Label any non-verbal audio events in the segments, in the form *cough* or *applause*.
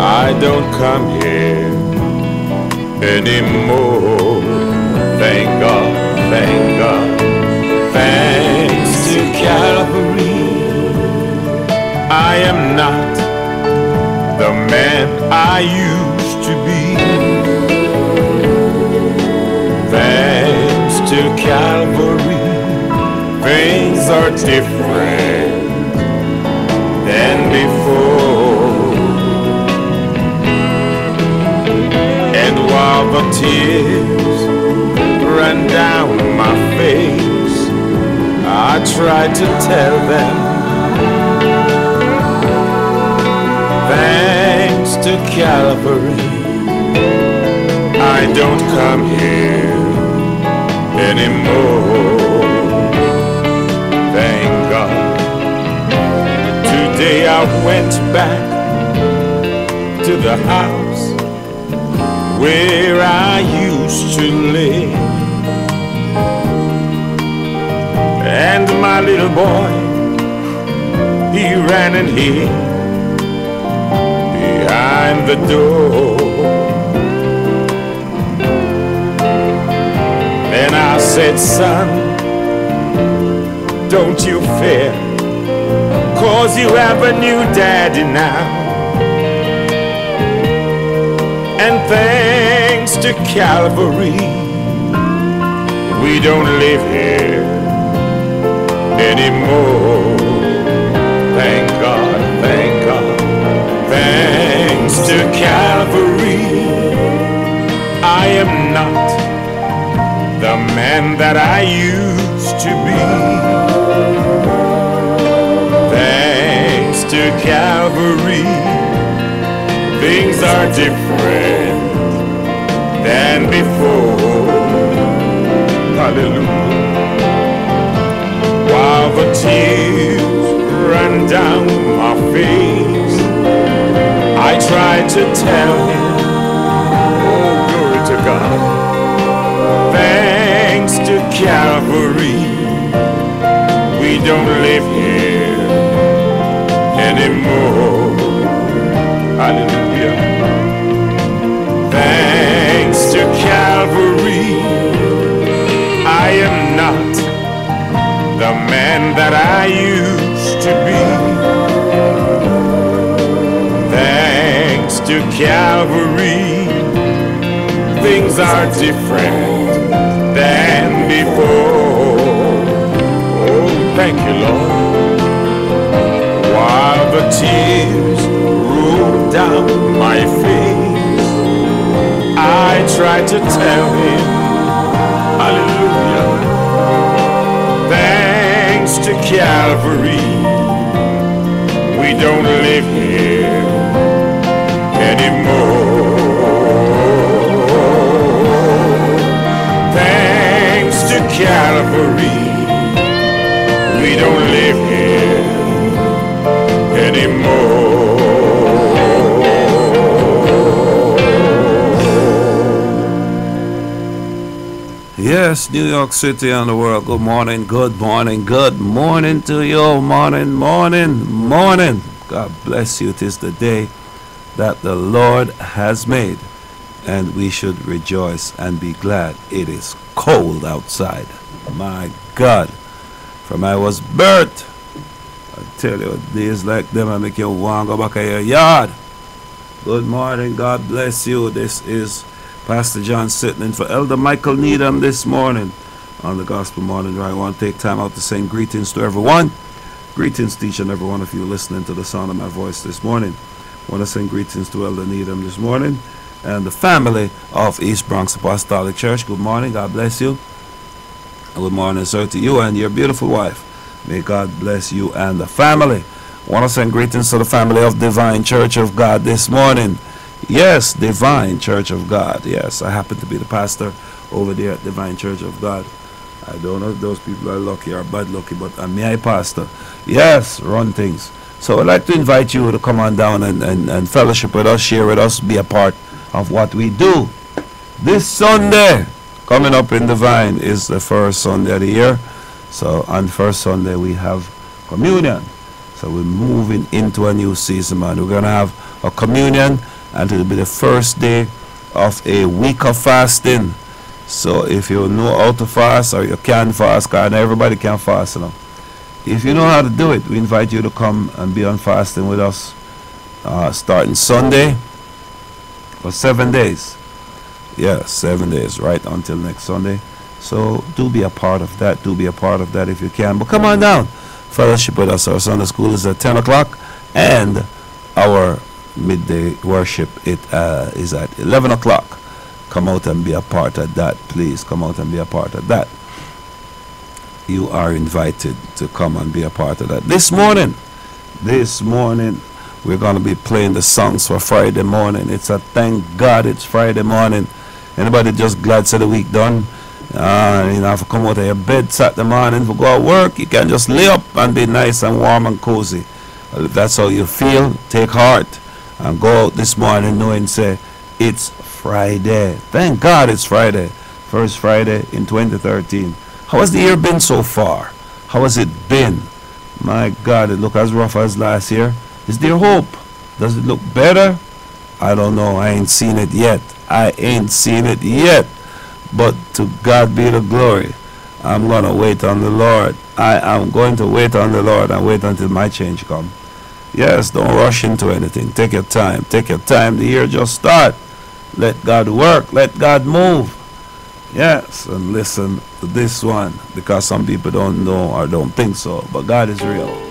I don't come here anymore. Thank God, thank God. Thanks to Calvary, I am not the man I used to be. Thanks to Calvary, things are different The tears run down my face, I tried to tell them thanks to Calvary, I don't come here anymore. Thank God. Today I went back to the house where I used to live. And my little boy, he ran and hid behind the door. And I said, son, don't you fear, cause you have a new daddy now. And thanks to Calvary, we don't live here anymore. Thank God, thank God, thanks to Calvary, I am not the man that I used to be. Thanks to Calvary, things are different than before. Hallelujah. While the tears run down my face, I tried to tell him, oh, glory to God thanks to Calvary, we don't live here anymore. Hallelujah. Man that I used to be. Thanks to Calvary, things are different than before. Oh, thank you, Lord. While the tears roll down my face, I try to tell him, Hallelujah. Calvary, we don't live here anymore. Thanks to Calvary, we don't live here anymore. Yes, New York City and the world. Good morning, good morning, good morning to you. Morning, morning, morning. God bless you. It is the day that the Lord has made, and we should rejoice and be glad. It is cold outside. My God, from I was birthed, I tell you, days like them, I make you want to go back to your yard. Good morning, God bless you. This is Pastor John sitting in for Elder Michael Needham this morning on the Gospel Morning Drive. I want to take time out to send greetings to everyone. Greetings to each and every one of you listening to the sound of my voice this morning. I want to send greetings to Elder Needham this morning and the family of East Bronx Apostolic Church. Good morning. God bless you. Good morning, sir, to you and your beautiful wife. May God bless you and the family. I want to send greetings to the family of Divine Church of God this morning. Yes, Divine Church of God. Yes, I happen to be the pastor over there at Divine Church of God. I don't know if those people are lucky or bad lucky, but I'm my pastor. Yes, run things. So I'd like to invite you to come on down and, and, and fellowship with us, share with us, be a part of what we do. This Sunday, coming up in Divine, is the first Sunday of the year. So on first Sunday we have communion. So we're moving into a new season, man. We're gonna have a communion, and it'll be the first day of a week of fasting. So if you know how to fast or you can fast, cause everybody can fast, you know. If you know how to do it, we invite you to come and be on fasting with us, uh, starting Sunday for seven days. Yeah, seven days, right until next Sunday. So do be a part of that. Do be a part of that if you can. But come on down, fellowship with us. Our Sunday school is at 10 o'clock, and our midday worship it uh, is at 11 o'clock. Come out and be a part of that, please. Come out and be a part of that. You are invited to come and be a part of that. This morning, this morning, we're going to be playing the songs for Friday morning. It's a thank God it's Friday morning. Anybody just glad to the week done? Uh, you know, if you come out of your bed Saturday morning for go to work, you can just lay up and be nice and warm and cozy. If that's how you feel, take heart and go out this morning knowing, say, it's Friday. Thank God it's Friday. First Friday in 2013. How has the year been so far? How has it been? My God, it look as rough as last year. Is there hope? Does it look better? I don't know. I ain't seen it yet. I ain't seen it yet. But to God be the glory. I'm going to wait on the Lord. I am going to wait on the Lord and wait until my change come. Yes, don't rush into anything. Take your time. Take your time. The year just start. Let God work. Let God move. Yes, and listen to this one because some people don't know or don't think so, but God is real.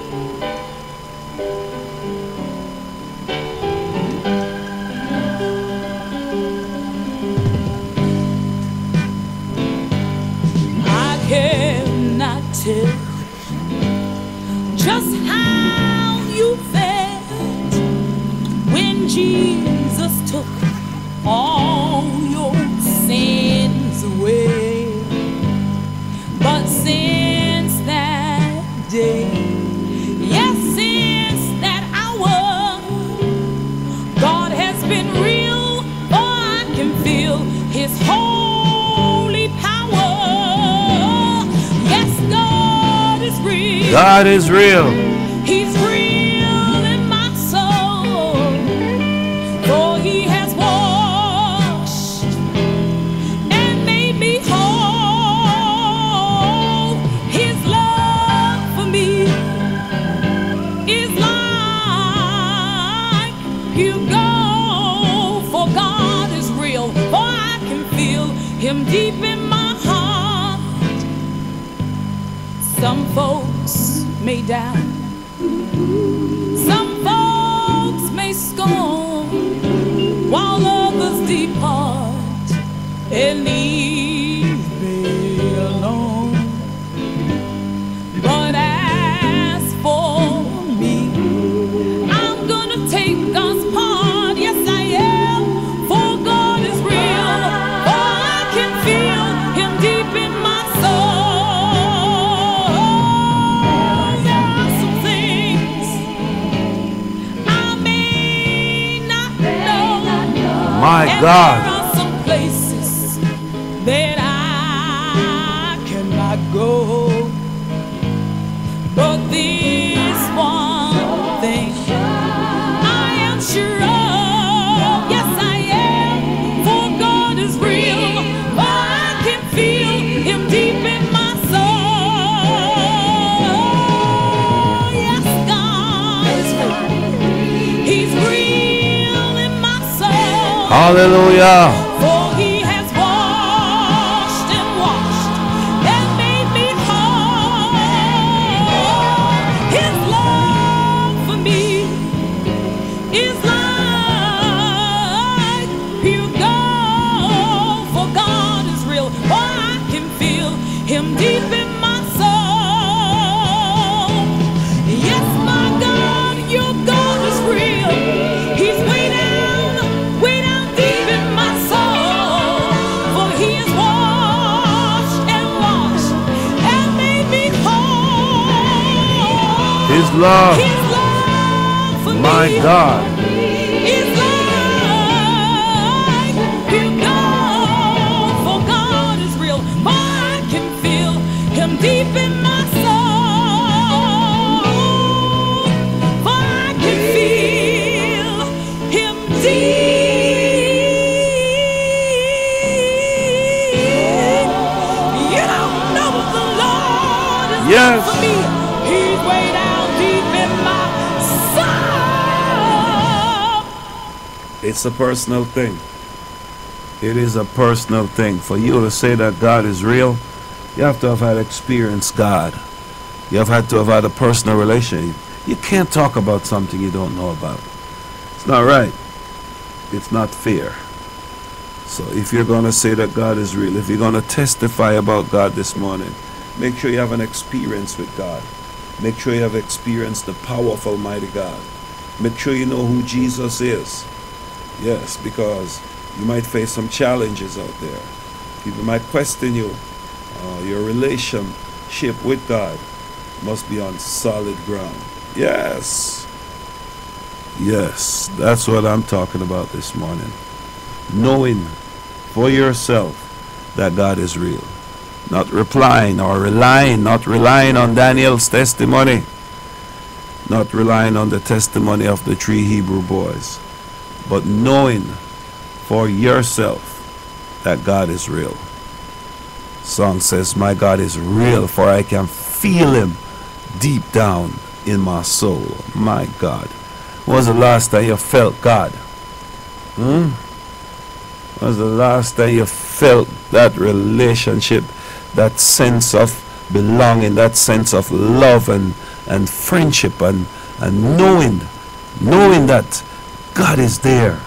His love. His love for My God. It's a personal thing. It is a personal thing. For you to say that God is real, you have to have had experienced God. You have had to have had a personal relationship. You can't talk about something you don't know about. It's not right. It's not fair. So if you're going to say that God is real, if you're going to testify about God this morning, make sure you have an experience with God. Make sure you have experienced the power of Almighty God. Make sure you know who Jesus is. Yes, because you might face some challenges out there. People might question you. Uh, your relationship with God must be on solid ground. Yes. Yes, that's what I'm talking about this morning. Knowing for yourself that God is real. Not replying or relying, not relying on Daniel's testimony. Not relying on the testimony of the three Hebrew boys. But knowing for yourself that God is real. Song says, My God is real, for I can feel him deep down in my soul. My God. When was the last time you felt God? Hmm? When was the last time you felt that relationship, that sense of belonging, that sense of love and, and friendship and, and knowing, knowing that God is there.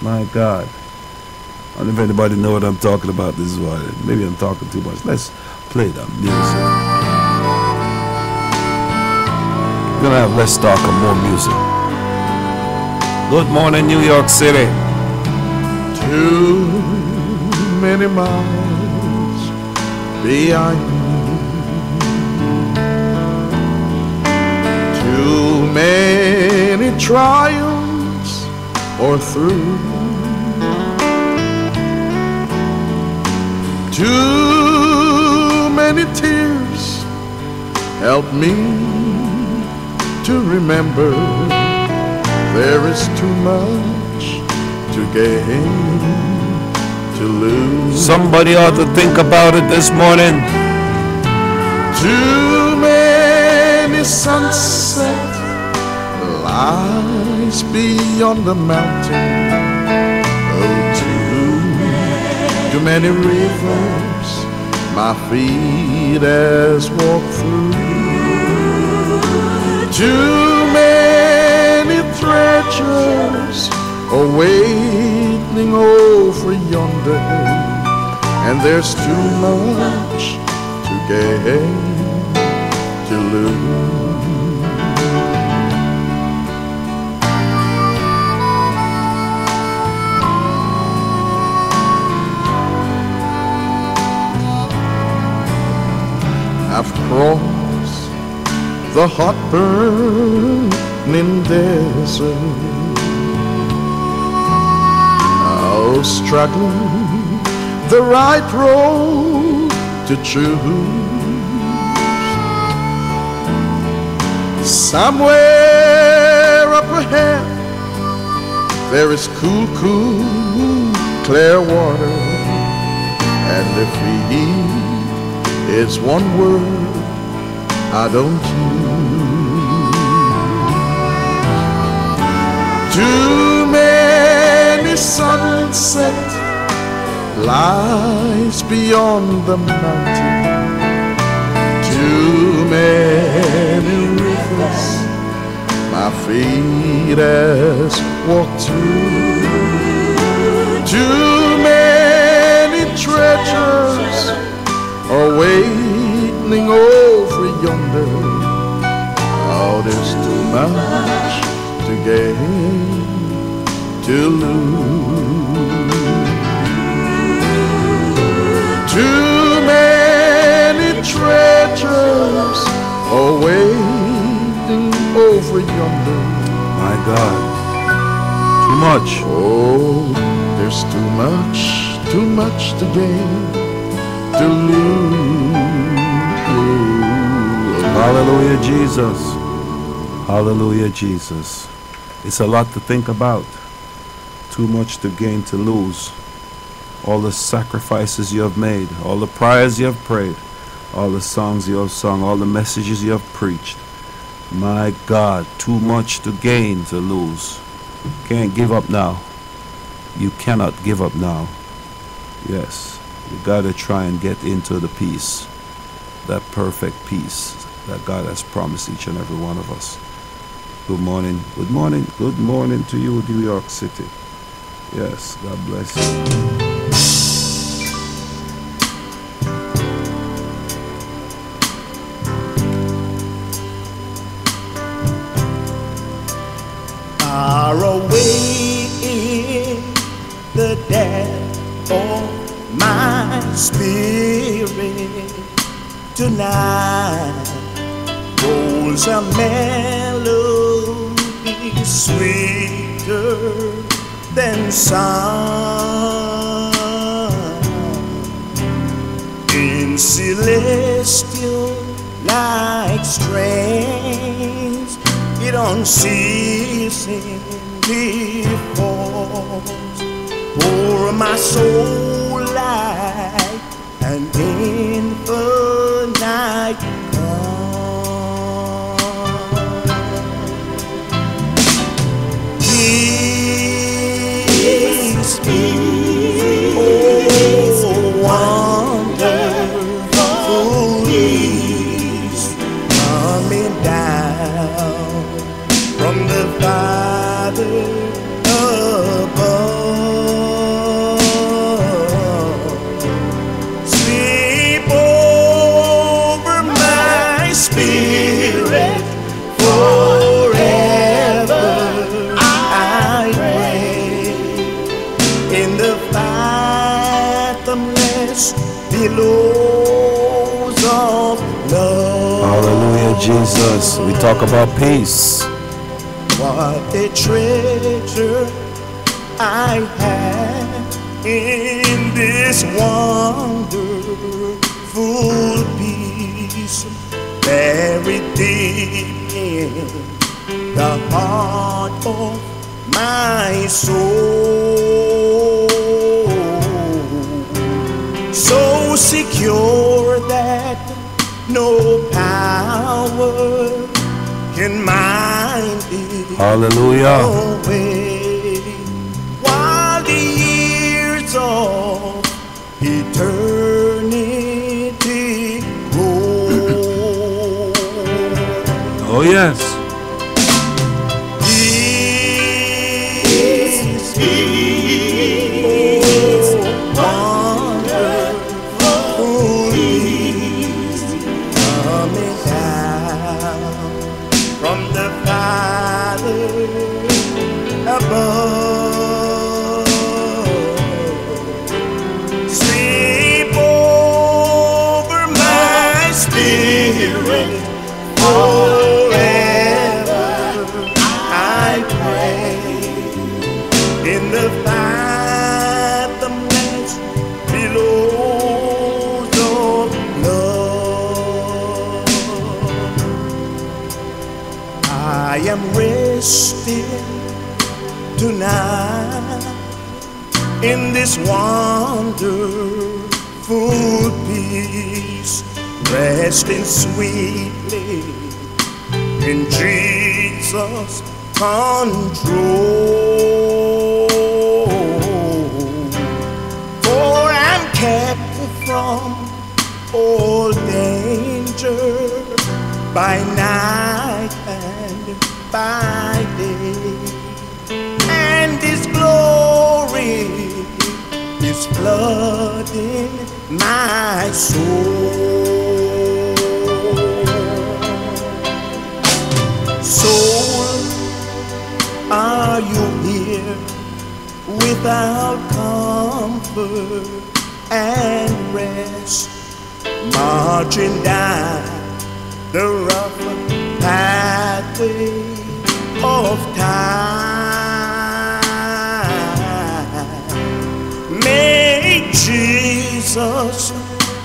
My God. I don't know if anybody know what I'm talking about this is why Maybe I'm talking too much. Let's play the music. We're gonna have less talk and more music. Good morning, New York City. Too many miles behind me. Too many trials or through. Too many tears help me to remember there is too much to gain to lose. Somebody ought to think about it this morning. Too many sunsets lies beyond the mountain. Oh, too, too many rivers my feet has walked through. Too many treasures awaiting over yonder, and there's too much to gain to lose. I've the hot burning desert. Oh, struggling the right road to choose. Somewhere up ahead, there is cool, cool, clear water. And defeat it's one word I don't use. Too many sunsets lies beyond the mountain. Too many rivers my feet has walked through. Too many treasures are waiting over yonder. Oh, there's too much to gain to lose. Too many treasures are waiting over yonder. My God. Too much. Oh, there's too much, too much to gain to lose. Hallelujah, Jesus. Hallelujah, Jesus. It's a lot to think about. Too much to gain to lose. All the sacrifices you have made, all the prayers you have prayed, all the songs you have sung, all the messages you have preached. My God, too much to gain to lose. Can't give up now. You cannot give up now. Yes, you gotta try and get into the peace, that perfect peace that God has promised each and every one of us. Good morning, good morning, good morning to you, New York City. Yes, God bless you. Fathomless billows of love. Hallelujah, Jesus. We talk about peace. What a treasure I have in this wonderful peace, buried deep in the heart of my soul. So secure that no power can mind it Hallelujah. away. While the years of eternity roll. Oh, yes. Wonderful peace, resting sweetly in Jesus' control. For I'm kept from all danger by night and by day, and His glory is flooding my soul. Soul, are you here without comfort and rest, marching down the rough pathway of time? Jesus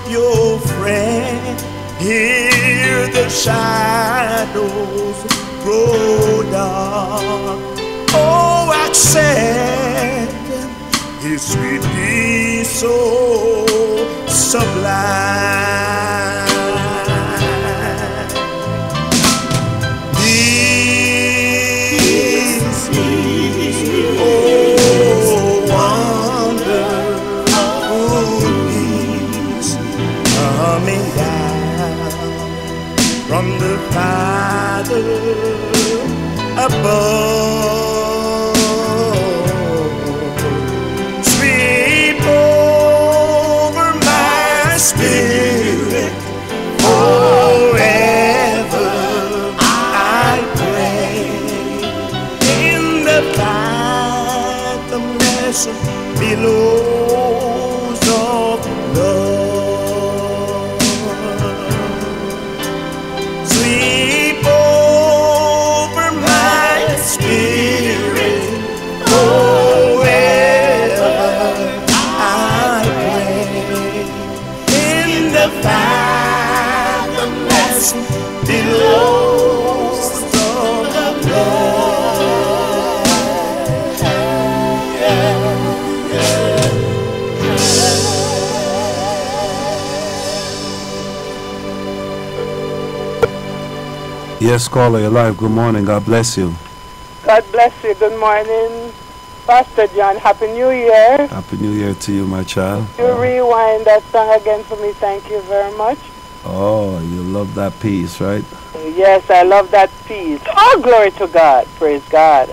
your friend. Hear the shadows grow dark. Oh, accept His sweet peace so sublime. above. Yes, caller, you're live. Good morning. God bless you. God bless you. Good morning, Pastor John. Happy New Year. Happy New Year to you, my child. You rewind that song again for me. Thank you very much. Oh, you love that piece, right? Yes, I love that piece. Oh, glory to God. Praise God.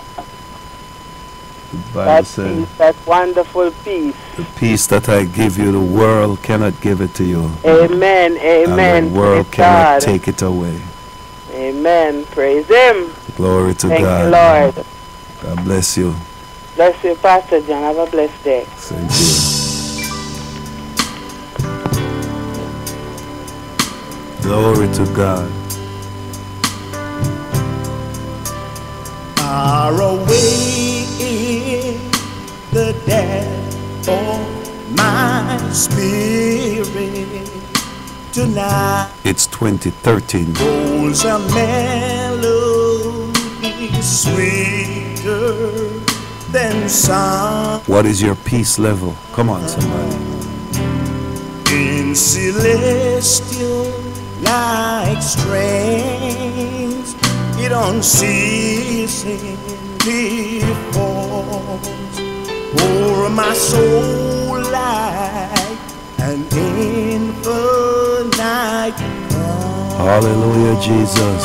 That says, peace, that wonderful peace. the peace that I give you, the world cannot give it to you. Amen. Amen. And the world cannot God. take it away. Amen. Praise Him. Glory to Thank God. you, Lord. God bless you. Bless you, Pastor John. Have a blessed day. Same to you. Glory to God. Far away in the depth of my spirit tonight. It's 2013. Rolls a melody sweeter than song What is your peace level? Come on, somebody. in celestial like strains. It unceasingly falls o'er my soul like an calm. Hallelujah, Jesus.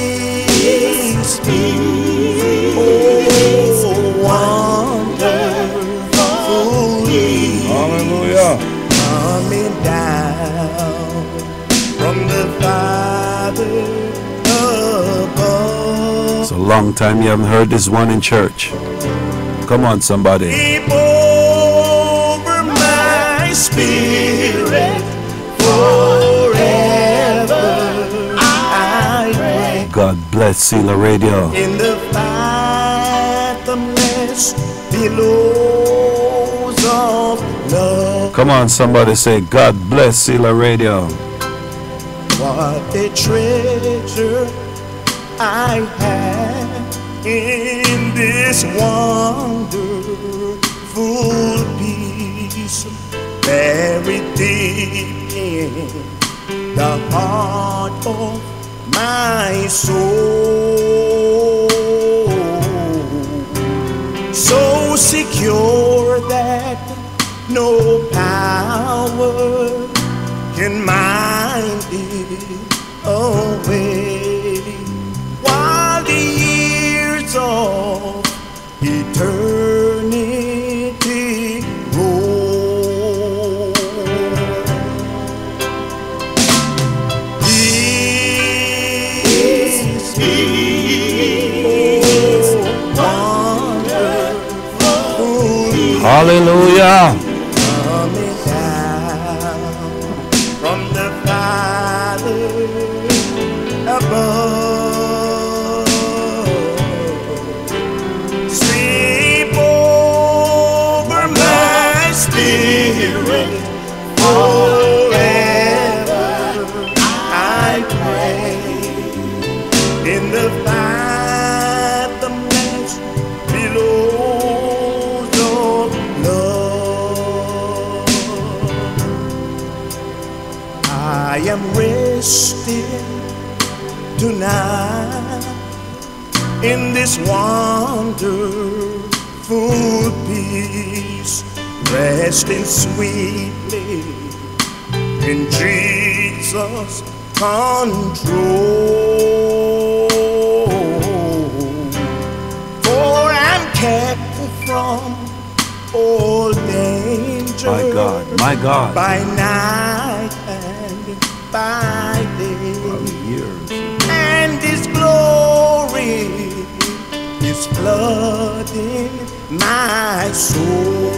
Peace, peace, oh, wonderful peace Hallelujah. coming down from the Father above. It's a long time you haven't heard this one in church. Come on, somebody. My spirit forever. I pray. God bless Sela Radio. in the fathomless billows of love. Come on, somebody say, God bless Sela Radio. What a treasure I have in this wonderful peace, buried deep in the heart of my soul. So secure that no power can mind it away while the years of eternity Hallelujah. coming down from the Father this wonderful peace, resting sweetly in Jesus' control. For I'm kept from all danger My God, my God. by night and by flooding my soul.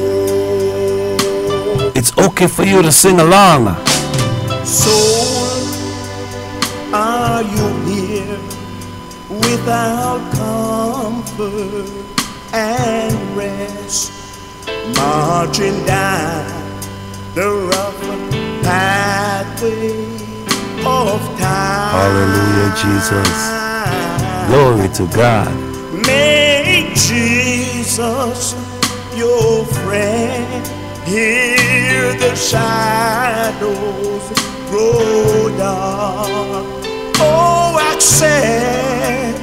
It's okay for you to sing along. Soul, are you here without comfort and rest? Marching down the rough pathway of time. Hallelujah, Jesus. Glory to God. Make Jesus your friend. Hear the shadows grow dark. Oh, accept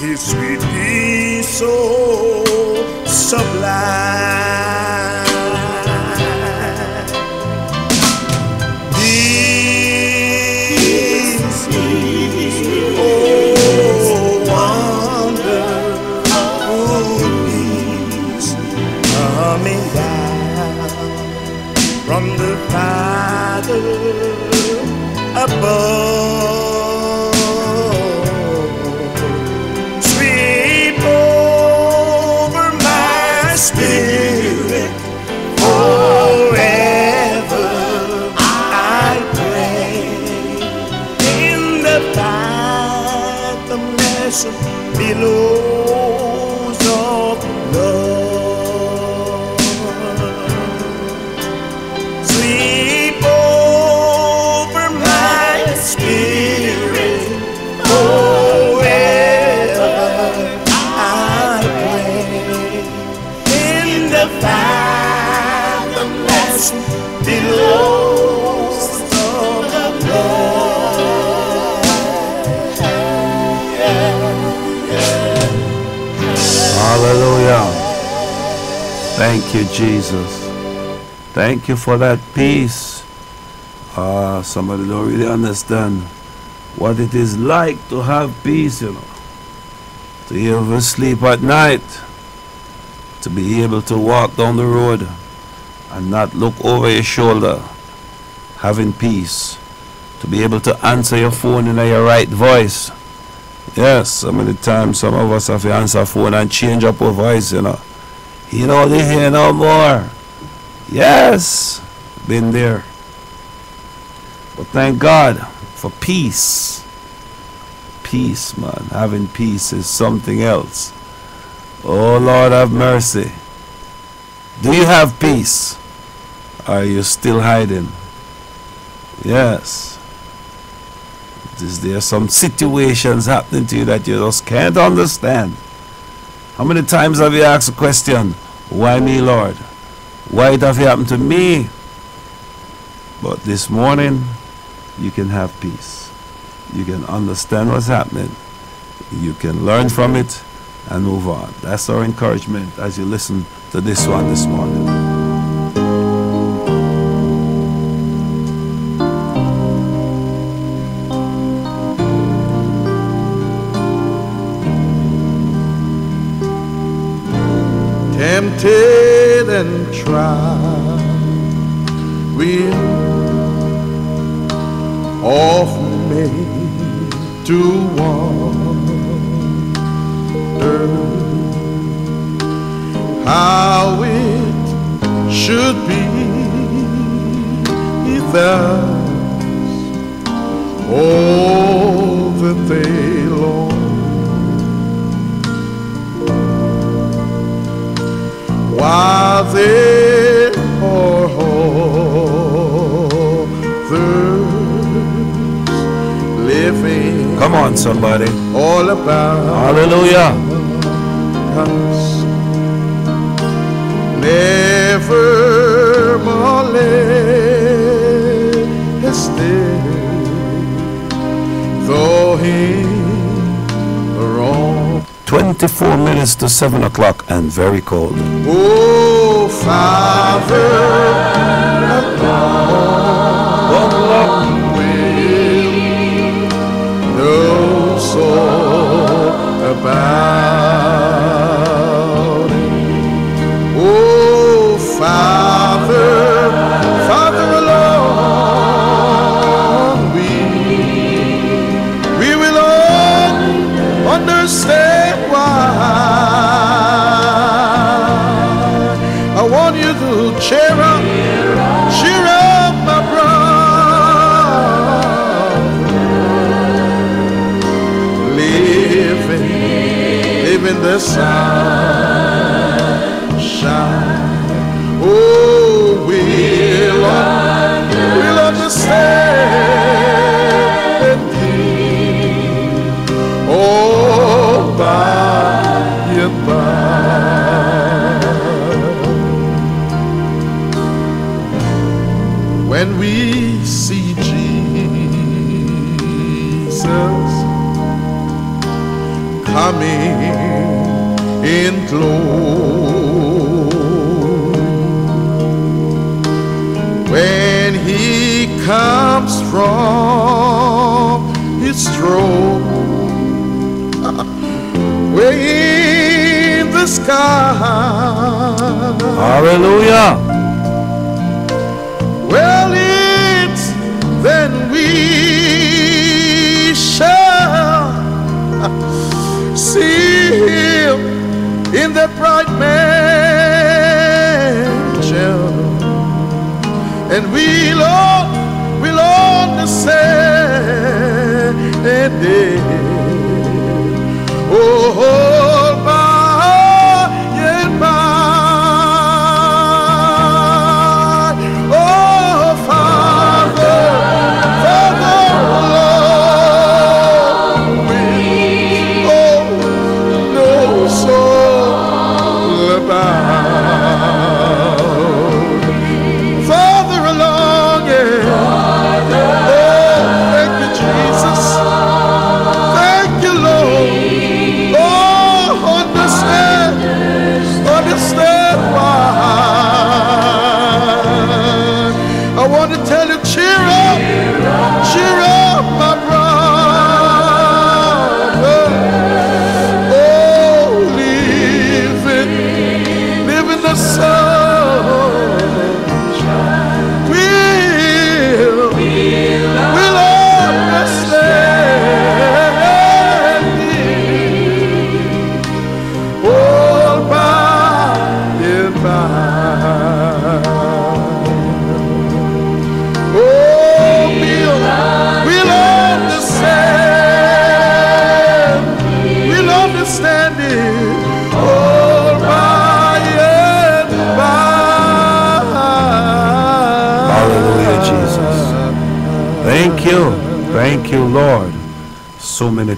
His sweet peace so sublime. Jesus. Thank you for that peace. Ah, somebody don't really understand what it is like to have peace, you know. To to sleep at night. To be able to walk down the road and not look over your shoulder. Having peace. To be able to answer your phone in your right voice. Yes, some of the time some of us have to answer phone and change up our voice, you know. You know they hear no more. Yes, been there. But thank God for peace. Peace, man. Having peace is something else. Oh Lord have mercy. Do you have peace? Are you still hiding? Yes. Is there some situations happening to you that you just can't understand? How many times have you asked the question, Why me, Lord? Why it have happened to me? But this morning, you can have peace. You can understand what's happening. You can learn from it and move on. That's our encouragement as you listen to this one this morning. 7 o'clock and very cold. Oh, Father, even When he comes from his throne, *laughs* in the sky. Hallelujah. Bright mansion, and we'll all we'll understand it. Oh, oh.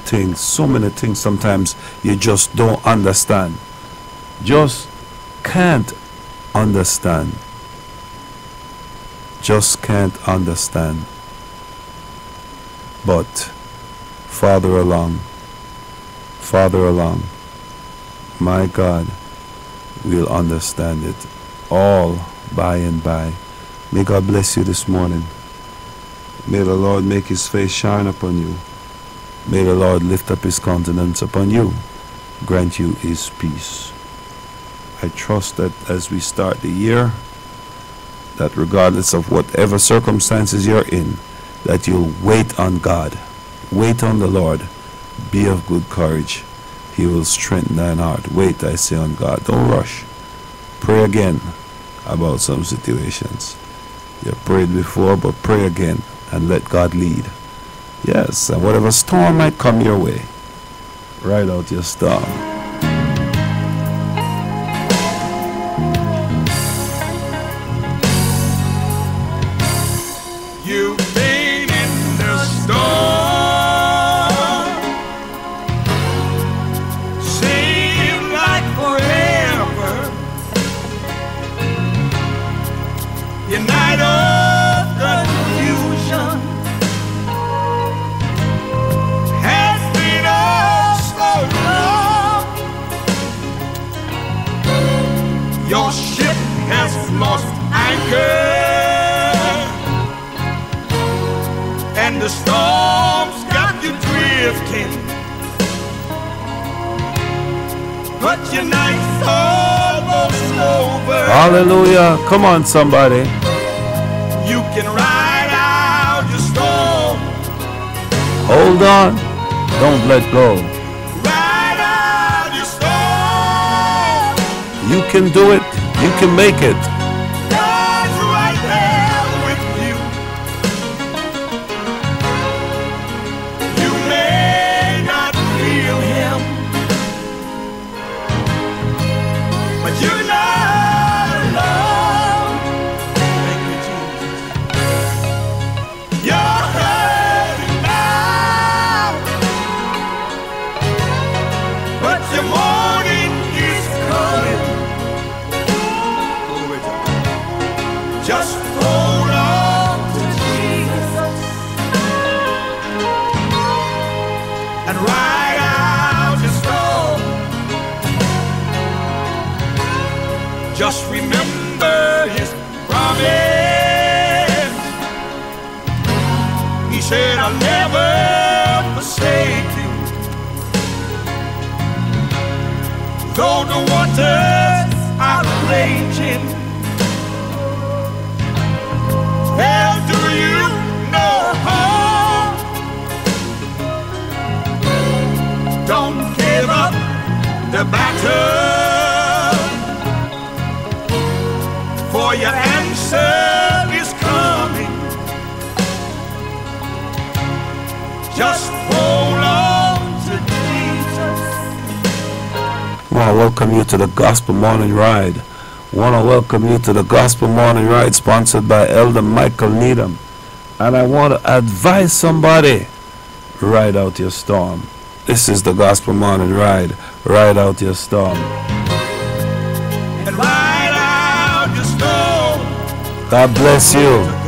Things, so many things sometimes you just don't understand. Just can't understand. Just can't understand. But farther along, farther along, my God, we'll understand it all by and by. May God bless you this morning. May the Lord make his face shine upon you. May the Lord lift up his countenance upon you, grant you his peace. I trust that as we start the year, that regardless of whatever circumstances you're in, that you'll wait on God. Wait on the Lord. Be of good courage. He will strengthen thine heart. Wait, I say, on God. Don't rush. Pray again about some situations. You've prayed before, but pray again and let God lead. Yes, and whatever storm might come your way, ride out your storm. Hallelujah. Come on, somebody. You can ride out your storm, Hold on. Don't let go. ride out your storm. You can do it. You can make it. but you know. For your answer is coming. Just hold on to Jesus. want to welcome you to the Gospel Morning Ride. want to welcome you to the Gospel Morning Ride sponsored by Elder Michael Needham. And I want to advise somebody ride out your storm. This is the Gospel Morning Ride. Ride out your storm. and ride out your storm. God bless you.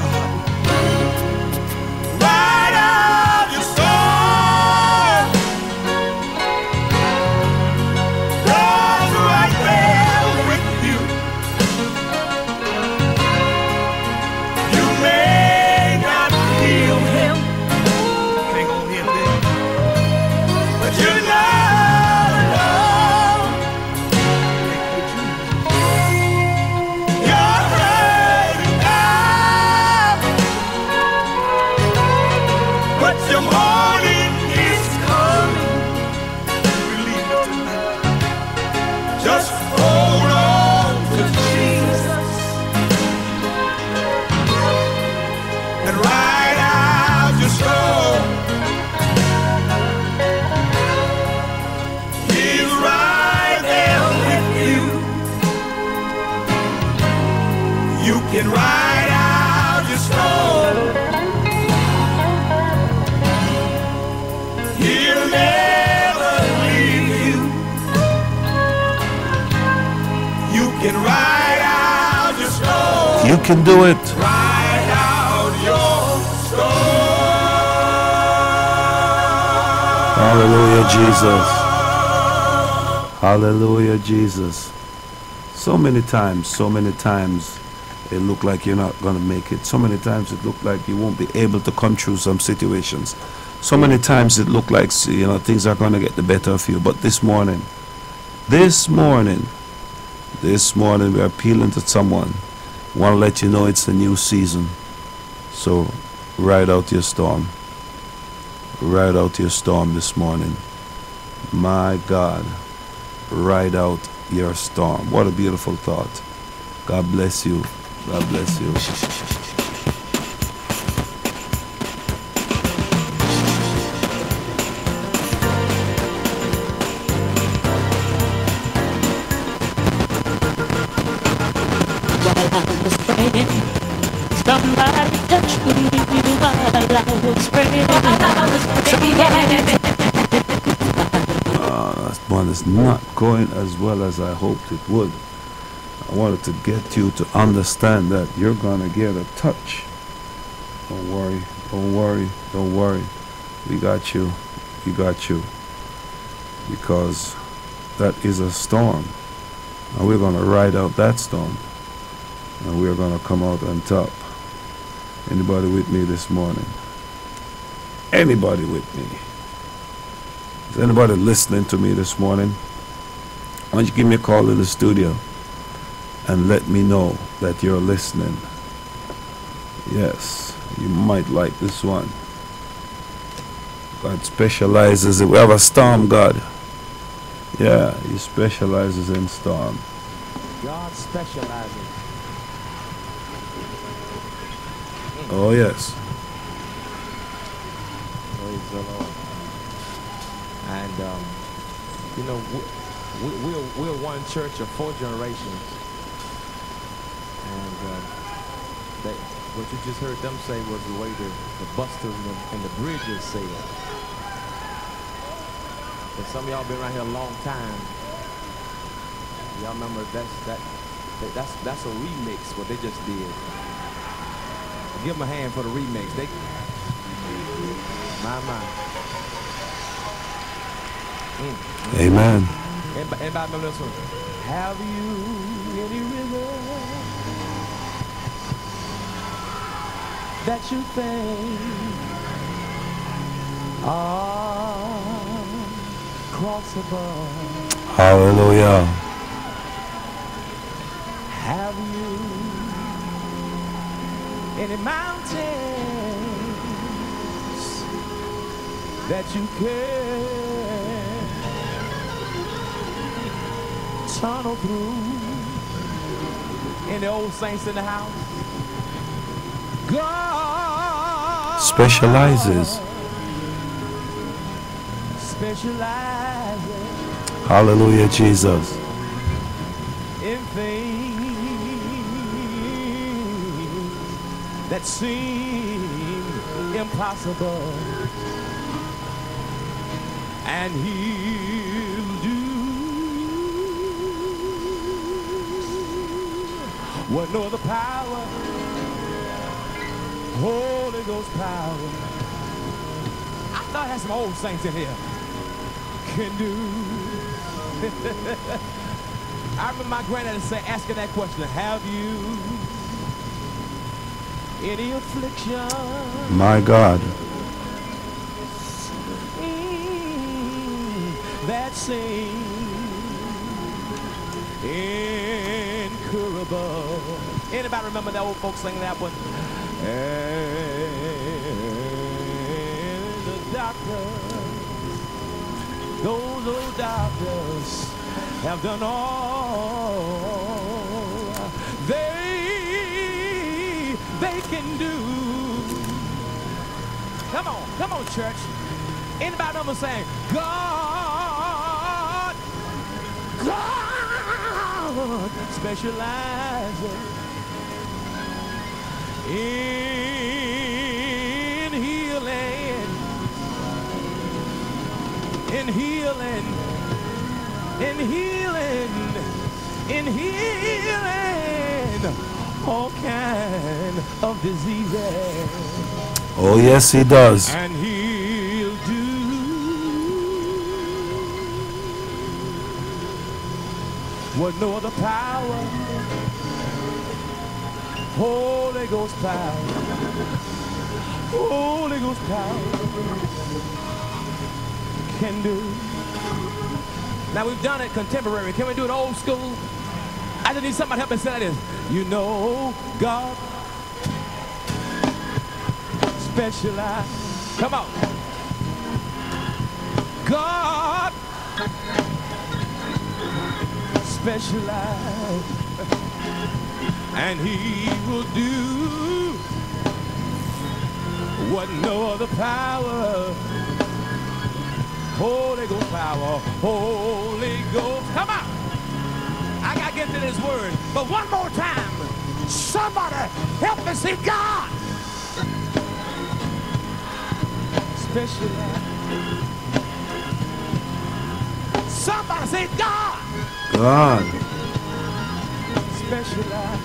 Can do it. Hallelujah, Jesus. Hallelujah, Jesus. So many times, so many times it looked like you're not going to make it. So many times it looked like you won't be able to come through some situations. So many times it looked like you know things are going to get the better of you. But this morning, this morning, this morning we are appealing to someone. Want to let you know it's a new season. So ride out your storm. Ride out your storm this morning. My God, ride out your storm. What a beautiful thought. God bless you. God bless you. While I was praying. Somebody touched me while I was praying. Uh, one is not going as well as I hoped it would. I wanted to get you to understand that you're to get a touch. Don't worry. Don't worry. Don't worry. We got you. We got you. Because that is a storm. And we're to ride out that storm. And we're going to come out on top. Anybody with me this morning? Anybody with me? Is anybody listening to me this morning? Why don't you give me a call in the studio and let me know that you're listening? Yes, you might like this one. God specializes we have a storm God. Yeah, he specializes in storm. God specializes. Oh yes. Praise the Lord. And um, you know, we, we, we're we're one church of four generations, and uh, they, what you just heard them say was the way the, the busters and the, and the bridgers say it. And some of y'all been around here a long time. Y'all remember that's that, that that's that's a remix what they just did. Give them a hand for the remix. They my my. Mm. Amen. Anybody, anybody remember this one? Have you any river that you think are crossable. Hallelujah. Have you any mountains that you can tunnel through? Any old saints in the house? God Specializes. specializes Hallelujah, Jesus. That seem impossible. And he'll do what no other power, Holy Ghost power. I thought I had some old saints in here. Can do. *laughs* I remember my granddaddy say, asking that question, have you My God. that seems incurable? Anybody remember that old folks singing that one? And the doctors, those old doctors have done all Come on, come on, church. Anybody know what I'm saying? God, God specializes in healing, in healing, in healing, in healing all kind of diseases. Oh, yes, He does. And he'll do what no other power, Holy Ghost power, Holy Ghost power can do. Now we've done it contemporary. Can we do it old school? I just need somebody to help me say this. You know, God specialize. Come on. God specialize. And he will do what no other power. Holy Ghost power. Holy Ghost. Come on. I got to get to this word. But one more time. Somebody help me see God. Specialize. Somebody say God. God. Specialize.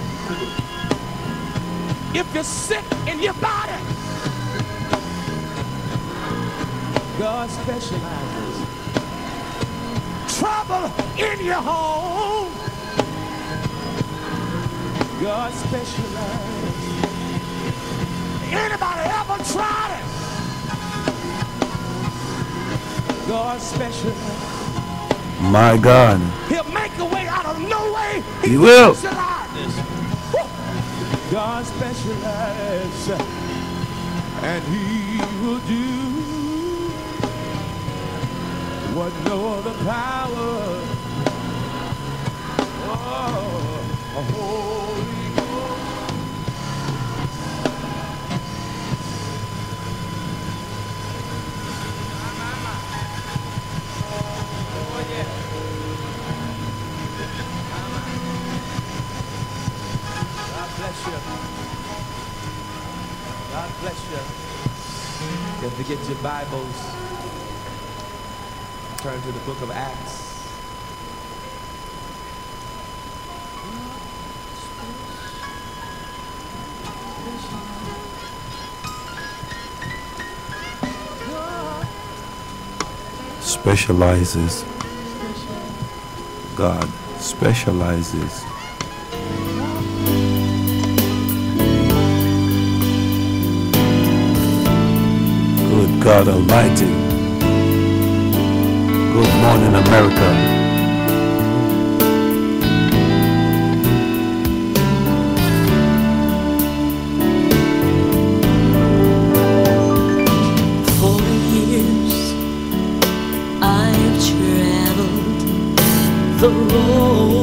If you're sick in your body, God specializes. Trouble in your home, God specializes. Anybody ever tried it? God specializes. My God. He'll make a way out of no way. He will. specializes. Woo. God specializes. And he will do what no other power. Oh, Holy Ghost. My, my, my. Oh, yeah. God bless you. God bless you. If you get your Bibles, turn to the book of Acts. Specializes. God specializes. God Almighty. Good morning, America. The road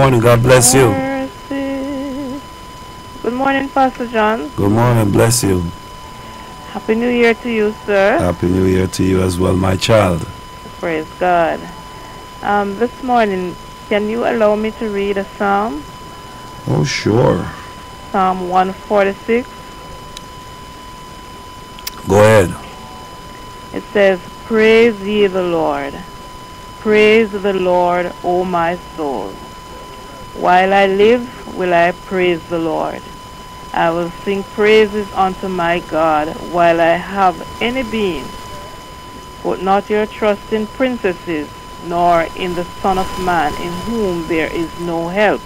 morning. God bless you. Mercy. Good morning, Pastor John. Good morning. Bless you. Happy New Year to you, sir. Happy New Year to you as well, my child. Praise God. Um, this morning, can you allow me to read a psalm? Oh, sure. Psalm 146. Go ahead. It says, Praise ye the Lord. Praise the Lord, O my soul. While I live, will I praise the Lord. I will sing praises unto my God while I have any being. Put not your trust in princesses, nor in the Son of Man, in whom there is no help.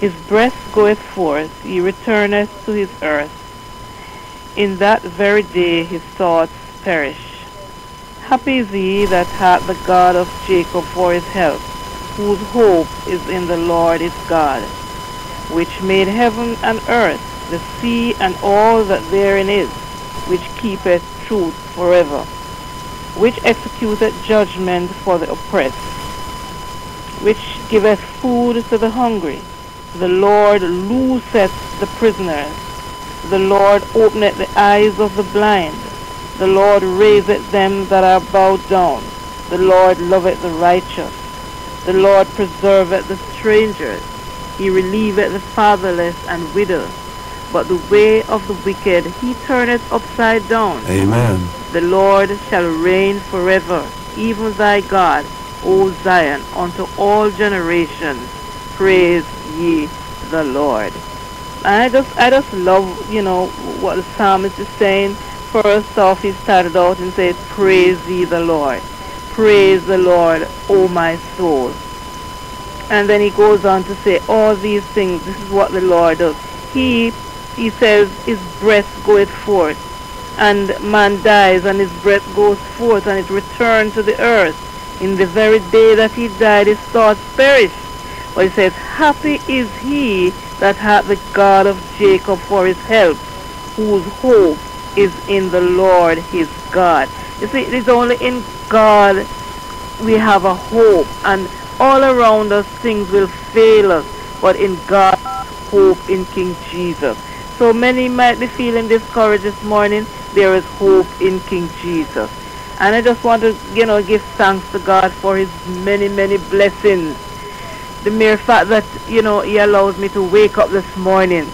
His breath goeth forth, he returneth to his earth. In that very day his thoughts perish. Happy is he that hath the God of Jacob for his help, whose hope is in the Lord his God, which made heaven and earth, the sea and all that therein is, which keepeth truth forever, which executeth judgment for the oppressed, which giveth food to the hungry. The Lord looseth the prisoners. The Lord openeth the eyes of the blind. The Lord raiseth them that are bowed down. The Lord loveth the righteous. The Lord preserveth the strangers. He relieveth the fatherless and widows. But the way of the wicked he turneth upside down. Amen. The Lord shall reign forever, even thy God, O Zion, unto all generations. Praise ye the Lord. I just I just love, you know, what the psalmist is saying. First off he started out and said, Praise ye the Lord. Praise the Lord, O my soul. And then he goes on to say, All these things, this is what the Lord does. He he says his breath goeth forth and man dies and his breath goes forth and it returns to the earth. In the very day that he died his thoughts perished. But he says, Happy is he that hath the God of Jacob for his help, whose hope is in the Lord his God. You see, it is only in God we have a hope and all around us things will fail us, but in God hope in King Jesus. So many might be feeling discouraged this morning. There is hope in King Jesus. And I just want to, you know, give thanks to God for his many, many blessings. The mere fact that, you know, he allows me to wake up this morning.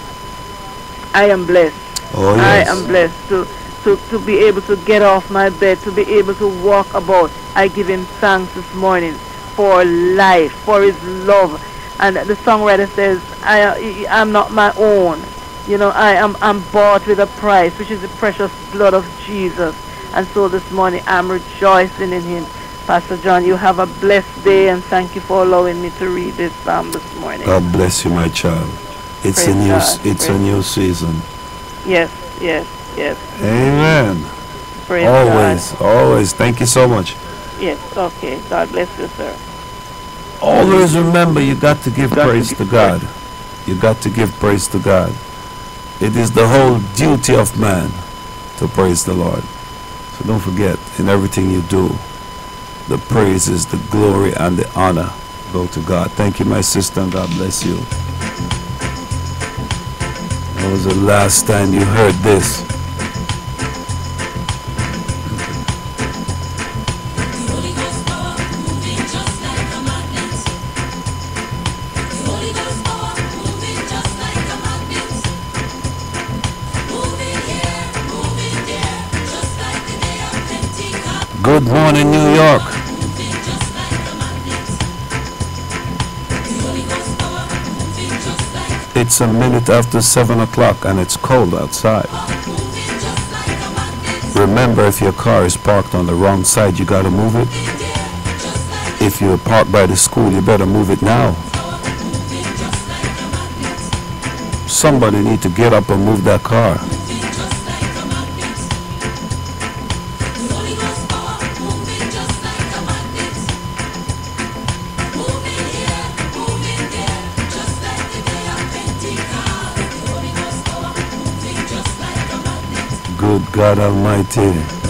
I am blessed. Oh, I am blessed to, to, to be able to get off my bed, to be able to walk about. I give him thanks this morning for life, for his love. And the songwriter says, I, I'm not my own. You know, I am I'm bought with a price, which is the precious blood of Jesus. And so this morning I'm rejoicing in him. Pastor John, you have a blessed day and thank you for allowing me to read this psalm this morning. God bless you, my child. It's a new God. it's a new season. Yes, yes, yes. Amen. Praise always, God. always. Thank you so much. Yes, okay. God bless you, sir. Always remember you got to give Got to praise give to God. You got to give praise to God. It is the whole duty of man to praise the Lord. So don't forget, in everything you do, the praises, the glory, and the honor go to God. Thank you, my sister, and God bless you. When was the last time you heard this? Ghost power moving just like It's a minute after 7 o'clock and it's cold outside. Remember, if your car is parked on the wrong side, you gotta move it. If you're parked by the school, you better move it now. Somebody need to get up and move that car. God Almighty.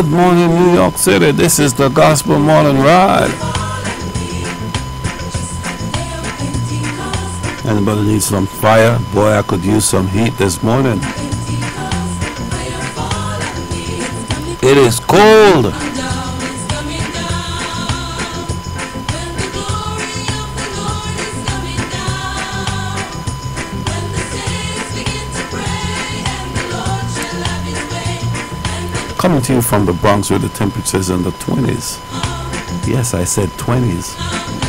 Good morning, New York City. This is the Gospel Morning Ride. Anybody need some fire? Boy, I could use some heat this morning. It is cold. Coming to you from the Bronx where the temperature's in the 20s. Yes, I said 20s.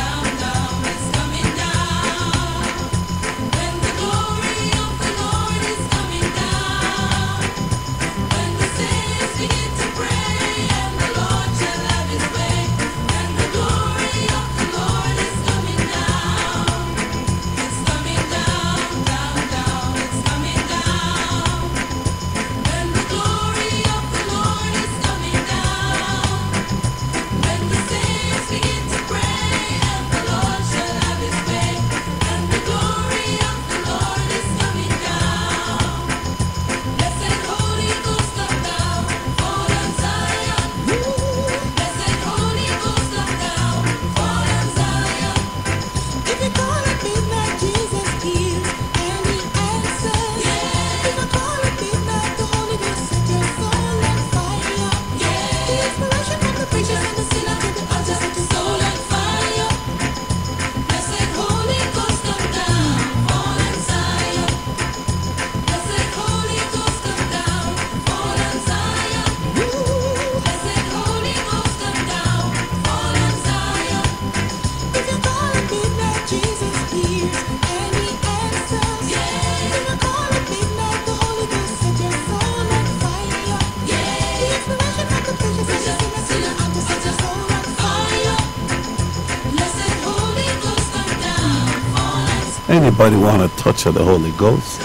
Anybody want to touch of the Holy Ghost?